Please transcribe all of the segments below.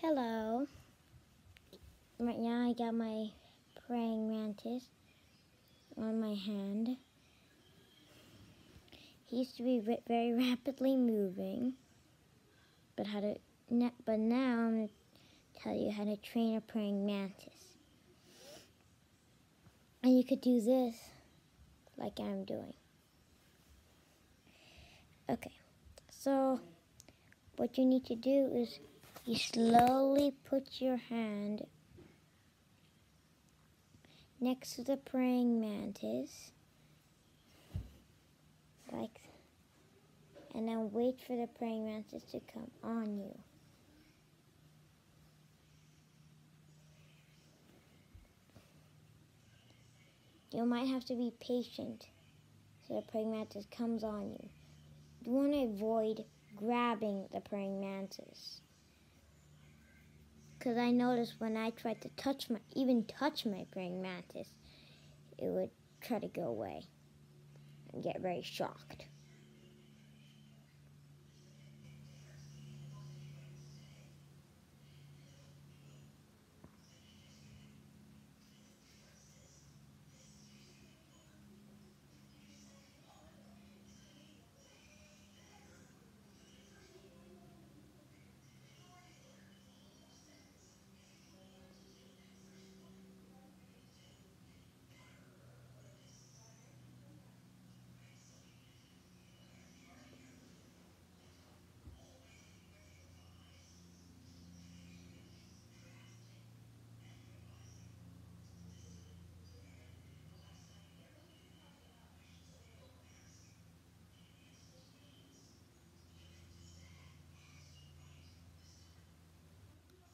Hello. Right now I got my praying mantis on my hand. He used to be very rapidly moving, but how to but now I'm going to tell you how to train a praying mantis. And you could do this like I'm doing. Okay, so what you need to do is you slowly put your hand next to the praying mantis, like, and then wait for the praying mantis to come on you. You might have to be patient so the praying mantis comes on you. You want to avoid grabbing the praying mantis. Because I noticed when I tried to touch my, even touch my praying mantis, it would try to go away and get very shocked.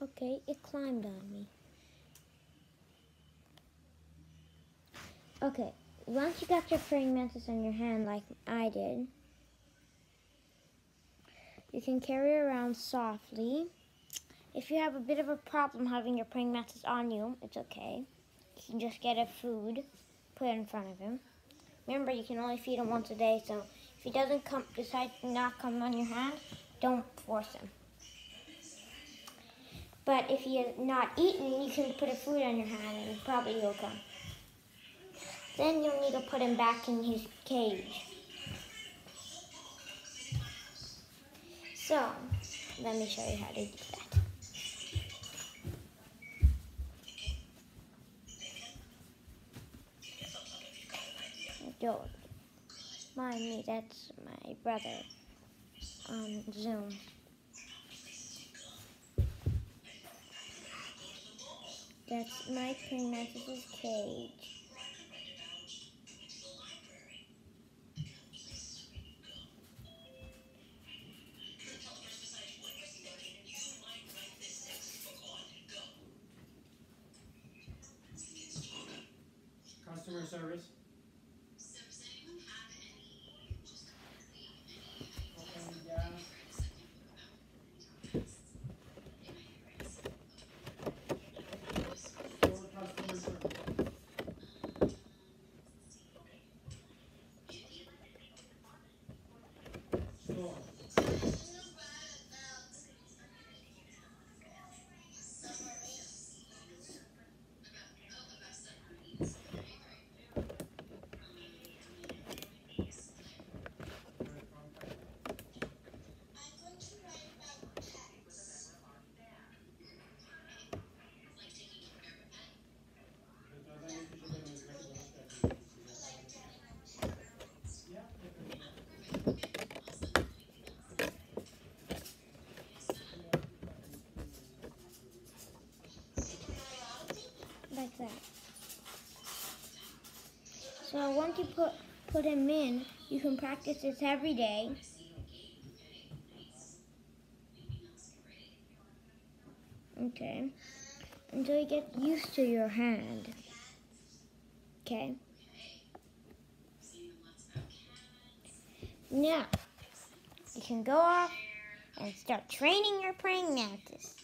Okay, it climbed on me. Okay, once you got your praying mantis on your hand like I did, you can carry around softly. If you have a bit of a problem having your praying mantis on you, it's okay. You can just get a food, put it in front of him. Remember, you can only feed him once a day, so if he doesn't come, decide to not come on your hand, don't force him. But if has not eaten, you can put a food on your hand and probably he'll come. Then you'll need to put him back in his cage. So, let me show you how to do that. Don't mind me, that's my brother on Zoom. That's my praying cage. Customer service. So once you put put him in, you can practice this every day. Okay. Until you get used to your hand. Okay. Now, you can go off and start training your praying mantis.